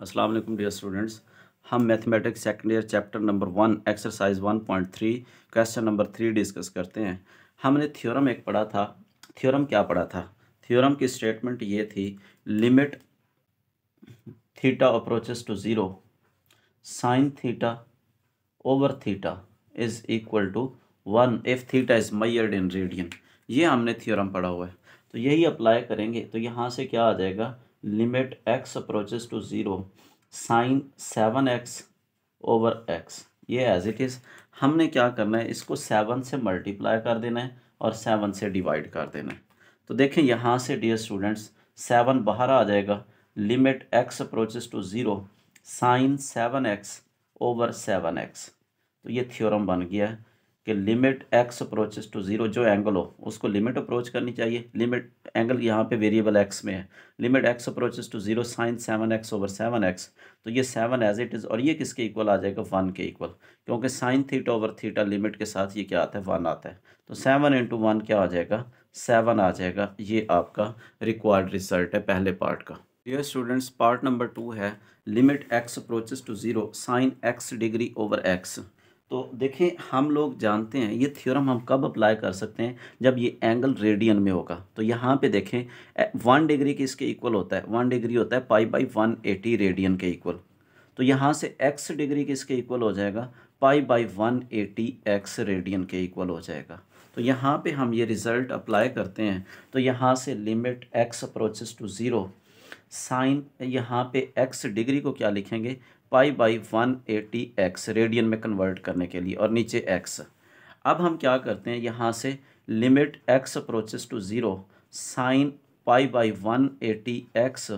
अस्सलाम वालेकुम dear students हम mathematics second year chapter number one exercise one point three question number three discuss करते हैं। हमने थ्योरम एक पढ़ा था। थ्योरम क्या पढ़ा था? थ्योरम की स्टेटमेंट ये थी limit theta approaches to zero sine theta over theta is equal to one if theta is measured in radian ये हमने थ्योरम पढ़ा हुआ है। तो यही अप्लाई करेंगे। तो यहाँ से क्या आ जाएगा? Limit x approaches to zero sine seven x over x ये एज इट इज़ हमने क्या करना है? इसको सेवन से मल्टीप्लाई कर देना है और सेवन से डिवाइड कर देना है। तो देखें, यहाँ से डियर स्टूडेंट्स सेवन बाहर आ जाएगा। Limit x approaches to zero sine seven x over seven x तो ये थ्योरम बन गया है। कि limit x approaches to zero जो एंगल हो, उसको लिमिट अप्रोच करनी चाहिए। लिमिट एंगल यहाँ पे वेरिएबल एक्स में है। Limit x approaches to zero sine seven x over seven x तो ये सेवन एज इट इज़ और ये किसके इक्वल आ जाएगा? वन के इक्वल क्योंकि sine theta over theta limit के साथ ये क्या आता है? वन आता है। तो सेवन इंटू वन क्या आ जाएगा? सेवन आ जाएगा। ये आपका रिक्वायर्ड रिज़ल्ट है पहले पार्ट का। ये स्टूडेंट्स पार्ट नंबर टू है। Limit x approaches to zero sine x degree over x तो देखें, हम लोग जानते हैं, ये थ्योरम हम कब अप्लाई कर सकते हैं? जब ये एंगल रेडियन में होगा। तो यहाँ पे देखें वन डिग्री किसके इक्वल होता है? वन डिग्री होता है pi by one eighty radian के इक्वल तो यहाँ से एक्स डिग्री किसके इक्वल हो जाएगा? Pi by one eighty x radian के इक्वल हो जाएगा। तो यहाँ पे हम ये रिज़ल्ट अप्लाई करते हैं। तो यहाँ से limit x approaches to zero sine यहाँ पे एक्स डिग्री को क्या लिखेंगे? Pi by one eighty x radian में कन्वर्ट करने के लिए, और नीचे एक्स अब हम क्या करते हैं? यहाँ से limit x approaches to zero sine pi by one eighty x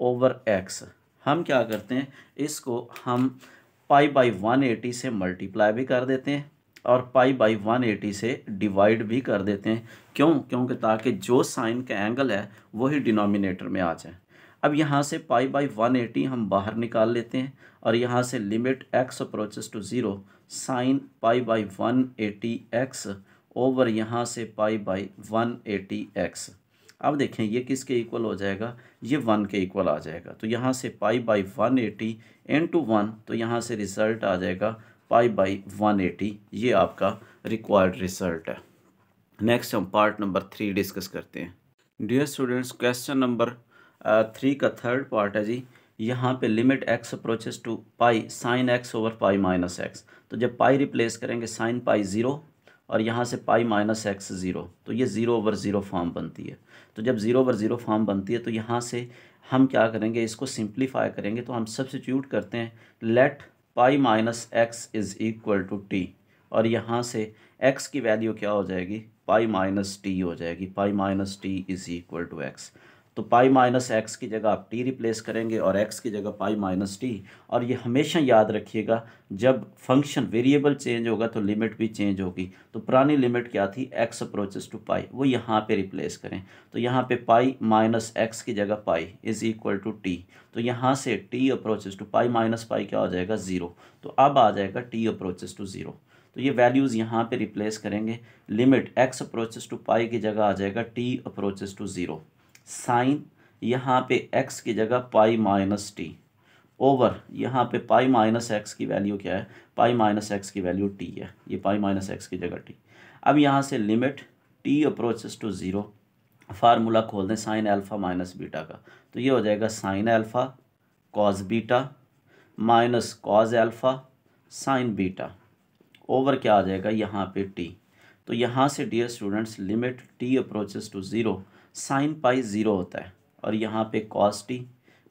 over x हम क्या करते हैं? इसको हम पाई बाई वन एटी से मल्टीप्लाई भी कर देते हैं, और पाई बाई वन एटी से डिवाइड भी कर देते हैं। क्यों? क्योंकि ताकि जो साइन का एंगल है, वही डिनोमिनेटर में आ जाए। अब यहाँ से पाई बाई वन एटी हम बाहर निकाल लेते हैं और यहाँ से limit x approaches to zero, sine pi by one eighty x over यहाँ से pi by one eighty x. अब देखें, ये किसके इक्वल हो जाएगा? ये वन के इक्वल आ जाएगा। तो यहाँ से pi by one eighty into one तो यहाँ से रिज़ल्ट आ जाएगा पाई बाई वन एटी। ये आपका रिक्वायर्ड रिज़ल्ट है। नेक्स्ट हम पार्ट नंबर थ्री डिस्कस करते हैं। Dear students question number three का थर्ड पार्ट है जी। यहाँ पे limit x approaches to pi sine x over pi minus x तो जब पाई रिप्लेस करेंगे साइन पाई ज़ीरो और यहाँ से पाई माइनस एक्स ज़ीरो तो ये ज़ीरो ओवर ज़ीरो फॉर्म बनती है। तो जब ज़ीरो ओवर ज़ीरो फॉर्म बनती है तो यहाँ से हम क्या करेंगे, इसको सिंप्लीफाई करेंगे। तो हम सब्सिट्यूट करते हैं let pi minus x is equal to T और यहाँ से एक्स की वैल्यू क्या हो जाएगी? पाई माइनस टी हो जाएगी। Pi minus T is equal to x तो पाई माइनस एक्स की जगह आप टी रिप्लेस करेंगे और एक्स की जगह पाई माइनस टी। और ये हमेशा याद रखिएगा, जब फ़ंक्शन वेरिएबल चेंज होगा तो लिमिट भी चेंज होगी। तो पुरानी लिमिट क्या थी? X approaches to pi. वो यहाँ पे रिप्लेस करें। तो यहाँ पे पाई माइनस एक्स की जगह pi is equal to T. तो यहाँ से T approaches to pi minus pi क्या हो जाएगा? ज़ीरो। तो अब आ जाएगा टी अप्रोचेस टू ज़ीरो। तो ये वैल्यूज़ यहाँ पे रिप्लेस करेंगे। Limit x approaches to pi की जगह आ जाएगा T approaches to zero. Sine यहाँ पे एक्स की जगह पाई माइनस टी ओवर यहाँ पे पाई माइनस एक्स की वैल्यू क्या है? पाई माइनस एक्स की वैल्यू टी है. ये पाई माइनस एक्स की जगह टी अब यहाँ से limit T approaches to zero formula खोल दें साइन अल्फ़ा माइनस बीटा का. तो ये हो जाएगा sine alpha cos beta minus cos alpha sine beta over क्या आ जाएगा? यहाँ पे टी तो यहाँ से dear students limit T approaches to zero sine pi zero होता है और यहाँ पे cos T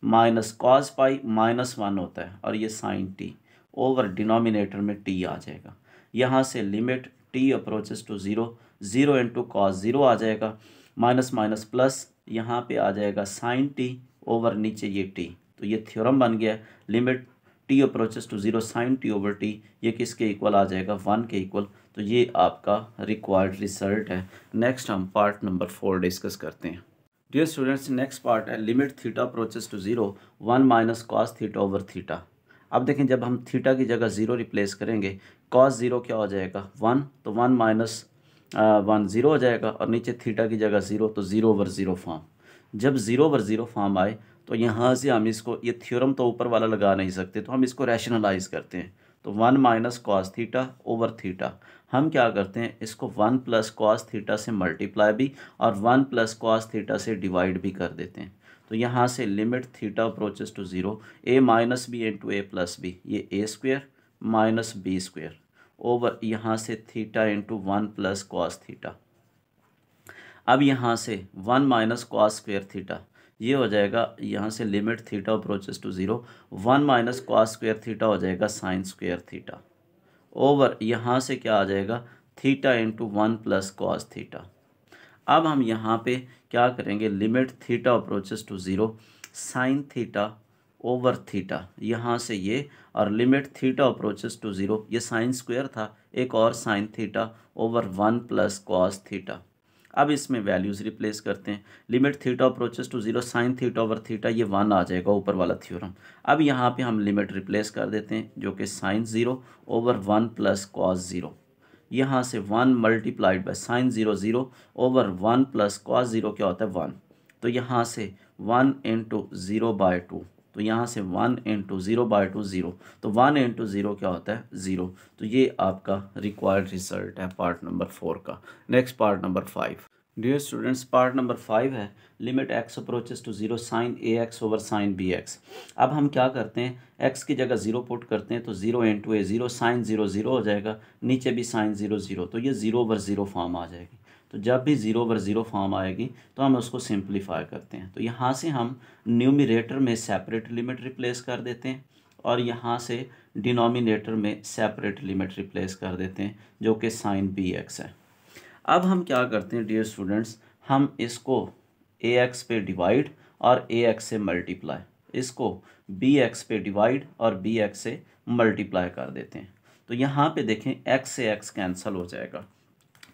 minus cos pi minus one होता है और ये साइन टी ओवर डिनोमिनेटर में टी आ जाएगा। यहाँ से limit T approaches to zero zero into cos zero आ जाएगा। माइनस माइनस प्लस यहाँ पे आ जाएगा साइन टी ओवर नीचे ये टी तो ये थ्योरम बन गया। Limit T approaches to zero sine T over T ये किसके इक्वल आ जाएगा? वन के इक्वल तो ये आपका रिक्वायर्ड रिज़ल्ट है। नेक्स्ट हम पार्ट नंबर फोर डिस्कस करते हैं। डियर स्टूडेंट्स नेक्स्ट पार्ट है limit theta approaches to zero one minus cos theta over theta अब देखें, जब हम थीटा की जगह ज़ीरो रिप्लेस करेंगे कॉस ज़ीरो क्या हो जाएगा? वन तो वन माइनस वन ज़ीरो हो जाएगा और नीचे थीटा की जगह ज़ीरो तो ज़ीरो ओवर ज़ीरो फॉर्म जब ज़ीरो ओवर ज़ीरो फॉर्म आए तो यहाँ से हम इसको, ये थ्योरम तो ऊपर वाला लगा नहीं सकते तो हम इसको रैशनलाइज करते हैं। तो one minus cos theta over theta. हम क्या करते हैं, इसको वन प्लस कॉस थीटा से मल्टीप्लाई भी और वन प्लस कॉस थीटा से डिवाइड भी कर देते हैं। तो यहाँ से limit theta approaches to zero, A minus B into A plus B, ये A square minus B square over यहाँ से theta into one plus cos theta. अब यहाँ से one minus cos square theta ये हो जाएगा यहाँ से limit theta approaches to zero one minus cos square theta हो जाएगा साइन स्क्वेयर थीटा ओवर यहाँ से क्या आ जाएगा? Theta into one plus cos theta अब हम यहाँ पे क्या करेंगे? Limit theta approaches to zero sine theta over theta यहाँ से ये और limit theta approaches to zero ये साइन स्क्वेयर था. एक और sine theta over one plus cos theta अब इसमें वैल्यूज़ रिप्लेस करते हैं। Limit theta approaches to zero sine theta over theta ये वन आ जाएगा ऊपर वाला थ्योरम अब यहाँ पे हम लिमिट रिप्लेस कर देते हैं, जो कि sine zero over one plus cos zero यहाँ से one multiplied by sine zero zero over one plus cos zero क्या होता है? वन तो यहाँ से one into zero by two तो यहाँ से one into zero by two zero तो वन इंटू ज़ीरो क्या होता है? ज़ीरो तो ये आपका रिक्वायर्ड रिज़ल्ट है पार्ट नंबर फोर का. Next part number five dear students part number five है limit x approaches to zero sine a x over sine b x अब हम क्या करते हैं? एक्स की जगह ज़ीरो पुट करते हैं तो zero into a zero sine zero zero हो जाएगा, नीचे भी साइन ज़ीरो ज़ीरो तो ये ज़ीरो ओवर ज़ीरो फॉर्म आ जाएगी. तो जब भी ज़ीरो ओवर ज़ीरो फॉर्म आएगी तो हम उसको सिंप्लीफाई करते हैं। तो यहाँ से हम न्यूमिरेटर में सेपरेट लिमिट रिप्लेस कर देते हैं और यहाँ से डिनोमिनेटर में सेपरेट लिमिट रिप्लेस कर देते हैं, जो कि साइन बी एक्स है। अब हम क्या करते हैं डियर स्टूडेंट्स हम इसको ए एक्स पे डिवाइड और ए एक्स से मल्टीप्लाई इसको बी एक्स पे डिवाइड और बी एक्स से मल्टीप्लाई कर देते हैं। तो यहाँ पे देखें एक्स से एक्स कैंसिल हो जाएगा।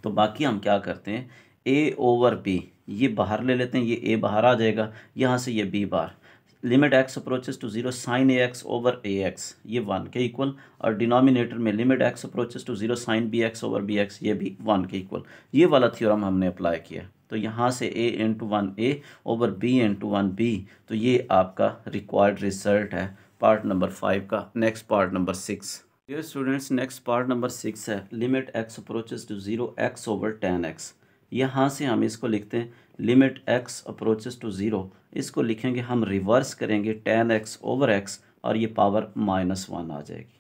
तो बाकी हम क्या करते हैं? ए ओवर बी ये बाहर ले लेते हैं, ये ए बाहर आ जाएगा, यहाँ से ये बी बाहर. Limit x approaches to zero sine a x over a x ये वन के इक्वल और डिनोमिनेटर में limit x approaches to zero sine b x over b x ये भी वन के इक्वल ये वाला थ्योरम हमने अप्लाई किया. तो यहाँ से a into one a over b into one b तो ये आपका रिक्वायर्ड रिज़ल्ट है. पार्ट नंबर फाइव का. नेक्स्ट पार्ट नंबर सिक्स ये students next part number six है. Limit x approaches to zero x over ten x यहाँ से हम इसको लिखते हैं. Limit x approaches to zero इसको लिखेंगे, हम रिवर्स करेंगे टेन एक्स ओवर एक्स और ये पावर माइनस वन आ जाएगी.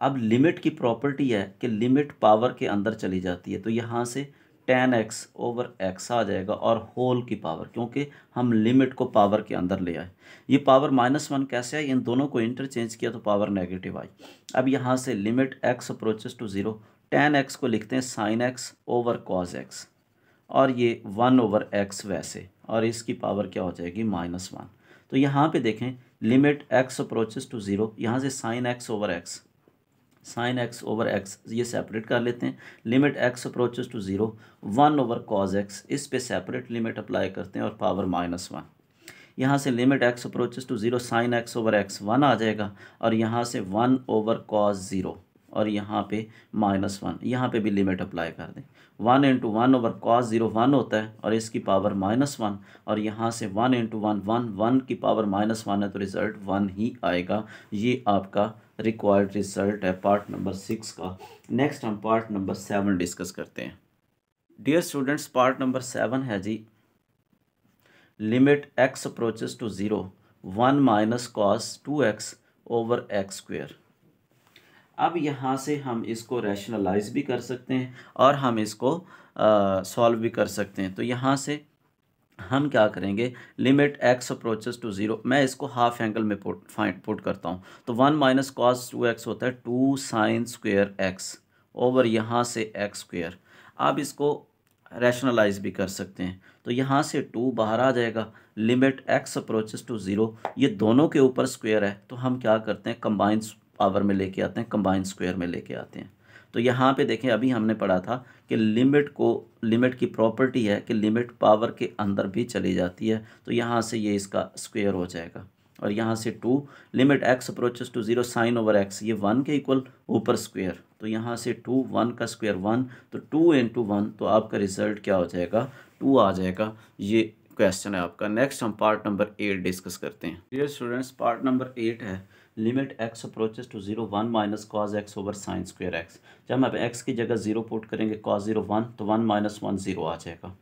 अब लिमिट की प्रॉपर्टी है कि लिमिट पावर के अंदर चली जाती है. तो यहाँ से टेन एक्स ओवर एक्स आ जाएगा और होल की पावर क्योंकि हम लिमिट को पावर के अंदर ले आए। ये पावर माइनस वन कैसे आई? इन दोनों को इंटरचेंज किया तो पावर नेगेटिव आई। अब यहाँ से limit x approaches to zero ten x को लिखते हैं sine x over cos x और ये वन ओवर एक्स वैसे, और इसकी पावर क्या हो जाएगी? माइनस वन तो यहाँ पे देखें limit x approaches to zero यहाँ से sine x over x sine x over x ये सेपरेट कर लेते हैं। Limit x approaches to zero one over cos x इस पे सेपरेट लिमिट अप्लाई करते हैं और पावर माइनस वन यहाँ से limit x approaches to zero sine x over x one आ जाएगा। और यहाँ से वन ओवर कॉज ज़ीरो और यहाँ पे माइनस वन। यहाँ पे भी लिमिट अप्लाई कर दें। One into one over cos zero one होता है और इसकी पावर माइनस वन। और यहाँ से one into one one one की पावर माइनस वन है तो रिज़ल्ट वन ही आएगा। ये आपका रिक्वायर्ड रिज़ल्ट है पार्ट नंबर सिक्स का। नेक्स्ट हम पार्ट नंबर सेवन डिस्कस करते हैं। Dear students part number seven है जी। Limit x approaches to zero one minus cos two x over x square अब यहाँ से हम इसको रैशनलाइज भी कर सकते हैं और हम इसको सॉल्व भी कर सकते हैं। तो यहाँ से हम क्या करेंगे? Limit x approaches to zero मैं इसको हाफ़ एंगल में पुट फाइंड पुट करता हूँ। तो one minus cos two x होता है two sine square x over यहाँ से एक्स स्क्वेयर आप इसको रैशनलाइज भी कर सकते हैं। तो यहाँ से टू बाहर आ जाएगा। Limit x approaches to zero ये दोनों के ऊपर स्क्वेयर है। तो हम क्या करते हैं? कंबाइन पावर में लेके आते हैं कंबाइन स्क्वायर में लेके आते हैं। तो यहाँ पे देखें, अभी हमने पढ़ा था कि लिमिट को लिमिट की प्रॉपर्टी है कि लिमिट पावर के अंदर भी चली जाती है। तो यहाँ से ये इसका स्क्वायर हो जाएगा। और यहाँ से two limit x approaches to zero sine over x ये वन के इक्वल ऊपर स्क्वायर तो यहाँ से टू वन का स्क्वायर वन तो टू इंटू वन तो आपका रिज़ल्ट क्या हो जाएगा? टू आ जाएगा। ये क्वेश्चन है आपका। नेक्स्ट हम पार्ट नंबर एट डिस्कस करते हैं। Dear students part number eight है। Limit x approaches to zero one minus cos x over sine square x जब हम एक्स की जगह ज़ीरो पुट करेंगे कॉज ज़ीरो वन तो वन माइनस वन ज़ीरो आ जाएगा।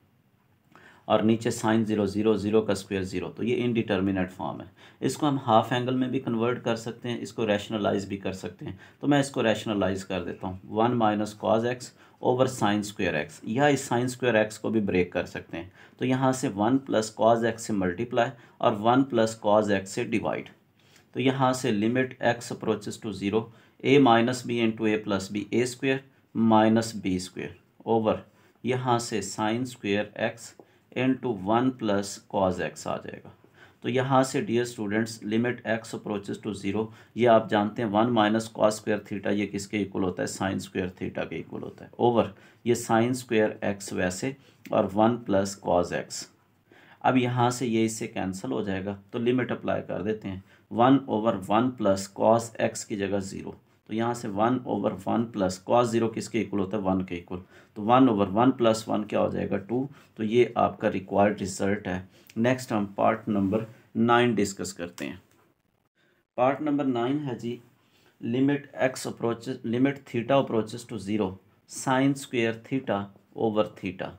और नीचे साइन ज़ीरो ज़ीरो ज़ीरो का स्क्वेयर ज़ीरो तो ये इनडिटर्मिनेट फॉर्म है। इसको हम हाफ़ एंगल में भी कन्वर्ट कर सकते हैं, इसको रैशनलाइज भी कर सकते हैं। तो मैं इसको रैशनलाइज कर देता हूँ। One minus cos x over sine square x या इस साइन स्क्वेयर एक्स को भी ब्रेक कर सकते हैं। तो यहाँ से वन प्लस कॉज एक्स से मल्टीप्लाई और वन प्लस कॉज एक्स से डिवाइड तो यहाँ से limit x approaches to zero a minus b into a plus b a square minus b square over यहाँ से sine square x into one plus cos x आ जाएगा। तो यहाँ से dear students limit x approaches to zero ये आप जानते हैं one minus cos square theta ये किसके इक्वल होता है? साइन स्क्वेयर थीटा के इक्वल होता है। ओवर ये साइन स्क्वेयर एक्स वैसे और वन प्लस कॉज एक्स अब यहाँ से ये इससे कैंसिल हो जाएगा तो लिमिट अप्लाई कर देते हैं। One over one plus cos x की जगह ज़ीरो तो यहाँ से one over one plus cos zero किसके इक्वल होता है? वन के इक्वल तो one over one plus one क्या हो जाएगा? टू तो ये आपका रिक्वायर्ड रिज़ल्ट है। नेक्स्ट हम पार्ट नंबर नाइन डिस्कस करते हैं। पार्ट नंबर नाइन है जी। Limit x approach limit theta approaches to zero sine square theta over theta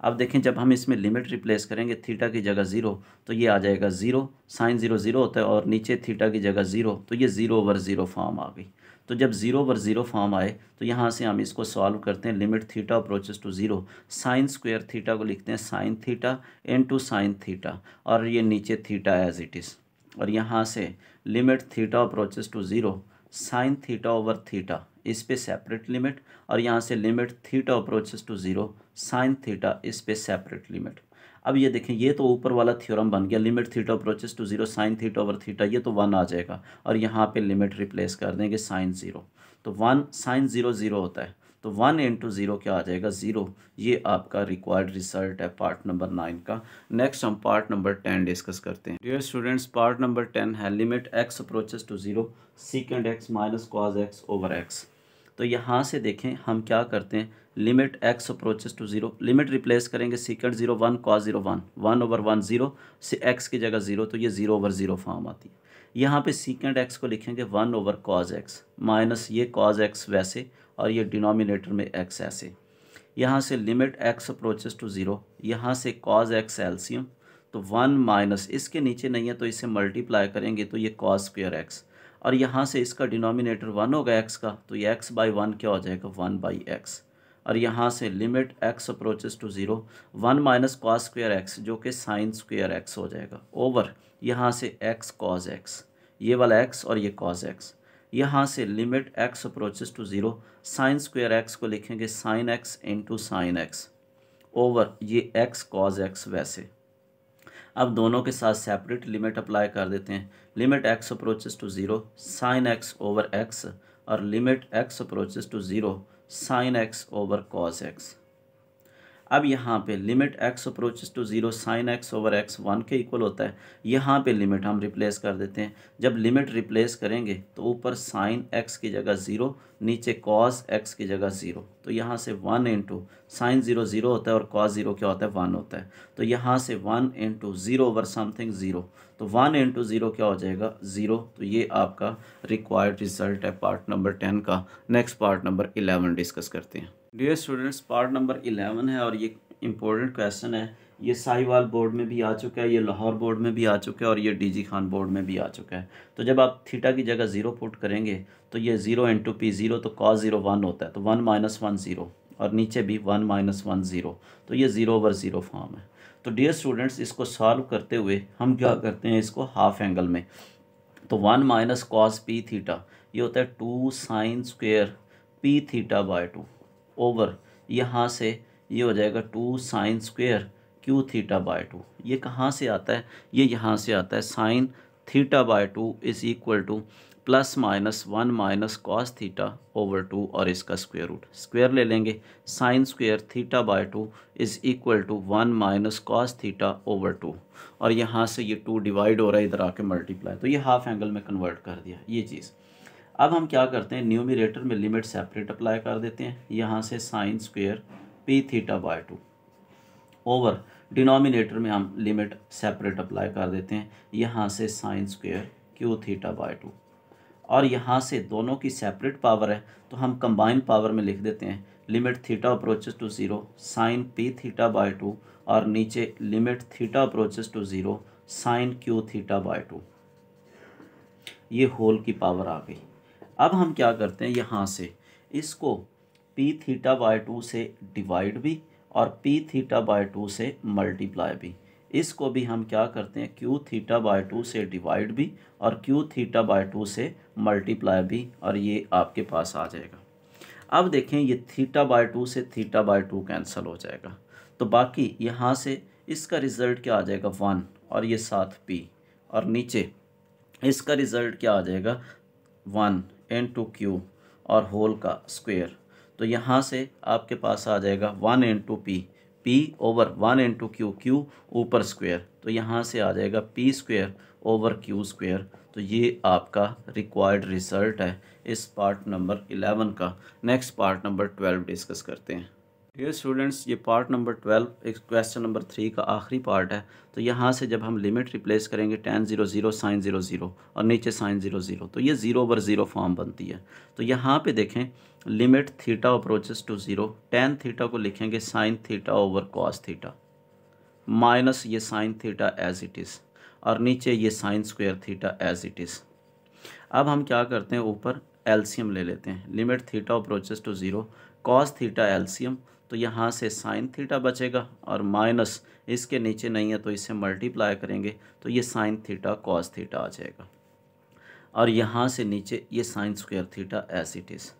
अब देखें, जब हम इसमें लिमिट रिप्लेस करेंगे, थीटा की जगह ज़ीरो तो ये आ जाएगा ज़ीरो, साइन ज़ीरो ज़ीरो होता है और नीचे थीटा की जगह ज़ीरो तो ये ज़ीरो ओवर ज़ीरो फॉर्म आ गई। तो जब ज़ीरो ओवर ज़ीरो फॉर्म आए तो यहाँ से हम इसको सॉल्व करते हैं, limit theta approaches to zero. Sine square theta को लिखते हैं, sine theta into sine theta, और ये नीचे थीटा एज इट इज़ और यहाँ से limit theta approaches to zero, sine theta over theta इस पर सेपरेट लिमिट और यहाँ से limit theta approaches to zero sine theta इस पर सेपरेट लिमिट अब ये देखें, ये तो ऊपर वाला थ्योरम बन गया limit theta approaches to zero sine theta over theta ये तो वन आ जाएगा और यहाँ पे लिमिट रिप्लेस कर देंगे साइन ज़ीरो तो वन साइन ज़ीरो ज़ीरो होता है। तो वन इंटू ज़ीरो क्या आ जाएगा? ज़ीरो ये आपका रिक्वायर्ड रिज़ल्ट है पार्ट नंबर नाइन का। नेक्स्ट हम पार्ट नंबर टेन डिस्कस करते हैं। Dear students part number ten है limit x approaches to zero secant x minus cos x over x तो यहाँ से देखें हम क्या करते हैं? Limit x approaches to zero limit replace करेंगे secant zero one cos zero one one over one zero से एक्स की जगह ज़ीरो तो ये ज़ीरो ओवर ज़ीरो फॉर्म आती है। यहाँ पे सीकेंड एक्स को लिखेंगे one over cos x minus ये कॉज एक्स वैसे। और ये डिनोमिनेटर में एक्स ऐसे। यहाँ से limit x approaches to zero यहाँ से कॉज एक्स एल्सियम तो वन माइनस इसके नीचे नहीं है तो इसे मल्टीप्लाई करेंगे तो ये कॉज स्क्र एक्स और यहाँ से इसका डिनोमिनेटर वन होगा एक्स का तो ये एक्स बाई वन क्या हो जाएगा? वन बाई एक्स और यहाँ से limit x approaches to zero one minus cos square x जो कि साइन स्क्वेयर एक्स हो जाएगा। ओवर यहाँ से एक्स कॉज एक्स ये वाला एक्स और ये कॉज एक्स यहाँ से limit x approaches to zero sine square x को लिखेंगे sine x into sine x over ये एक्स कॉज एक्स वैसे। अब दोनों के साथ सेपरेट लिमिट अप्लाई कर देते हैं। Limit x approaches to zero sine x over x और limit x approaches to zero sine x over cos x अब यहाँ पे limit x approaches to zero sine x over x one के equal होता है। यहाँ पे लिमिट हम रिप्लेस कर देते हैं। जब लिमिट रिप्लेस करेंगे तो ऊपर साइन एक्स की जगह ज़ीरो नीचे कॉस एक्स की जगह ज़ीरो तो यहाँ से one into sine zero zero होता है और कॉस ज़ीरो क्या होता है? वन होता है। तो यहाँ से one into zero over something zero तो वन इंटू ज़ीरो क्या हो जाएगा? ज़ीरो तो ये आपका रिक्वायर्ड रिज़ल्ट है पार्ट नंबर टेन का। Next part number eleven discuss करते हैं। Dear students part number eleven है और ये इम्पोर्टेंट क्वेश्चन है। ये साहिवाल बोर्ड में भी आ चुका है, ये लाहौर बोर्ड में भी आ चुका है और ये डीजी खान बोर्ड में भी आ चुका है। तो जब आप थीटा की जगह ज़ीरो पुट करेंगे तो ये ज़ीरो इंटू पी ज़ीरो तो कॉस ज़ीरो वन होता है तो वन माइनस वन ज़ीरो और नीचे भी वन माइनस वन ज़ीरो तो ये ज़ीरो ओवर ज़ीरो फॉर्म है। तो डियर स्टूडेंट्स इसको सॉल्व करते हुए हम क्या करते हैं इसको हाफ़ एंगल में? तो one minus cos p theta ये होता है two sine square p theta by two over यहाँ से ये हो जाएगा two sine square q theta by two ये कहाँ से आता है? ये यहाँ से आता है sine theta by two is equal to plus minus one minus cos theta over two और इसका स्क्वेयर रूट स्क्वेयर ले लेंगे. Sine square theta by two is equal to one minus cos theta over two और यहाँ से ये to divide हो रहा है, इधर आके मल्टीप्लाई तो ये हाफ़ एंगल में कन्वर्ट कर दिया. ये चीज़. अब हम क्या करते हैं? न्यूमिरेटर में लिमिट सेपरेट अप्लाई कर देते हैं। यहाँ से sine square P theta by two over denominator में हम लिमिट सेपरेट अप्लाई कर देते हैं। यहाँ से sine square Q theta by two और यहाँ से दोनों की सेपरेट पावर है तो हम कंबाइन पावर में लिख देते हैं। Limit theta approaches to zero sine P theta by two और नीचे limit theta approaches to zero sine Q theta by two ये होल की पावर आ गई। अब हम क्या करते हैं यहाँ से? इसको पी थीटा बाय टू से डिवाइड भी और पी थीटा बाय टू से मल्टीप्लाई भी। इसको भी हम क्या करते हैं? क्यू थीटा बाय टू से डिवाइड भी और क्यू थीटा बाय टू से मल्टीप्लाई भी और ये आपके पास आ जाएगा। अब देखें ये थीटा बाय टू से थीटा बाय टू कैंसिल हो जाएगा। तो बाकी यहाँ से इसका रिज़ल्ट क्या आ जाएगा? वन और ये साथ पी और नीचे इसका रिज़ल्ट क्या आ जाएगा? वन एन टू क्यू और होल का स्क्वेयर। तो यहाँ से आपके पास आ जाएगा one into P. P over one into Q Q ऊपर स्क्वेयर। तो यहाँ से आ जाएगा P square over Q square. तो ये आपका रिक्वायर्ड रिज़ल्ट है इस पार्ट नंबर इलेवन का। Next part number twelve discuss करते हैं। ये स्टूडेंट्स ये पार्ट नंबर ट्वेल्व एक क्वेश्चन नंबर थ्री का आखिरी पार्ट है। तो यहाँ से जब हम लिमिट रिप्लेस करेंगे tan zero zero sine zero zero और नीचे साइन ज़ीरो ज़ीरो तो ये ज़ीरो ओवर ज़ीरो फॉर्म बनती है। तो यहाँ पे देखें limit theta approaches to zero tan theta को लिखेंगे sine theta over cos theta minus ये sine theta as it is और नीचे ये sine square theta as it is अब हम क्या करते हैं? ऊपर एल्सियम ले लेते हैं। Limit theta approaches to zero cos theta एल्सियम तो यहाँ से साइन थीटा बचेगा और माइनस इसके नीचे नहीं है तो इसे मल्टीप्लाई करेंगे तो ये साइन थीटा कॉस थीटा आ जाएगा। और यहाँ से नीचे ये sine square theta as it is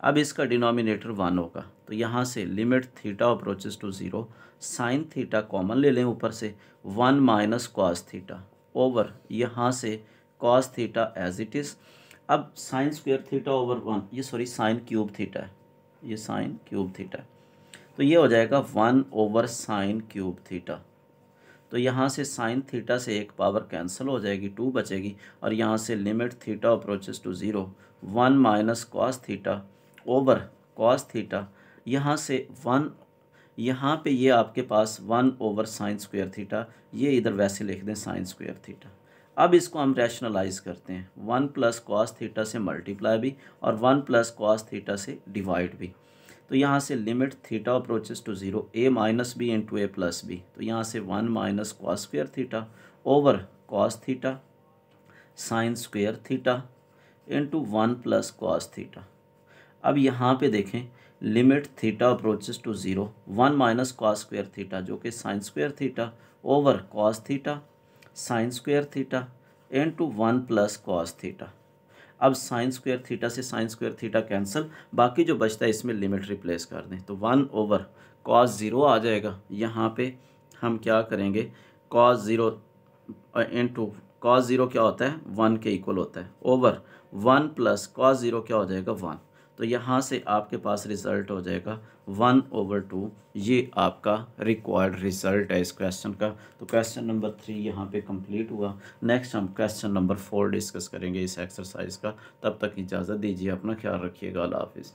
अब इसका डिनोमिनेटर वन होगा। तो यहाँ से limit theta approaches to zero sine theta common ले लें ऊपर से, one minus cos theta. Over यहाँ से cos theta as it is अब sine square theta over one ये सॉरी साइन क्यूब थीटा है। ये साइन क्यूब थीटा है। तो ये हो जाएगा one over sine cube theta. तो यहाँ से साइन थीटा से एक पावर कैंसिल हो जाएगी, टू बचेगी और यहाँ से limit theta approaches to zero one minus cos theta over cos theta. यहाँ से वन, यहाँ पे ये आपके पास one over sine square theta, ये इधर वैसे लिख दें साइन स्क्वेयर थीटा। अब इसको हम रैशनलाइज करते हैं। वन प्लस कॉस थीटा से मल्टीप्लाई भी और वन प्लस कॉस थीटा से डिवाइड भी। तो यहाँ से limit theta approaches to zero A minus B into A plus B तो यहाँ से one minus cos square theta over cos theta sine square theta into one plus cos theta अब यहाँ पे देखें limit theta approaches to zero one minus cos square theta जो कि sine square theta over cos theta sine square theta into one plus cos theta अब sine square theta से sine square theta cancel बाकी जो बचता है इसमें limit replace कर दें। तो वन ओवर कॉस ज़ीरो आ जाएगा। यहाँ पे हम क्या करेंगे? Cos zero into cos zero क्या होता है? वन के इक्वल होता है। Over one plus cos zero क्या हो जाएगा? वन तो यहाँ से आपके पास रिज़ल्ट हो जाएगा वन ओवर टू ये आपका रिक्वायर्ड रिज़ल्ट है इस क्वेश्चन का। तो क्वेश्चन नंबर थ्री यहाँ पे कंप्लीट हुआ। नेक्स्ट हम क्वेश्चन नंबर फोर डिस्कस करेंगे इस एक्सरसाइज का। तब तक इजाज़त दीजिए, अपना ख्याल रखिएगा। अल्लाह हाफिज़।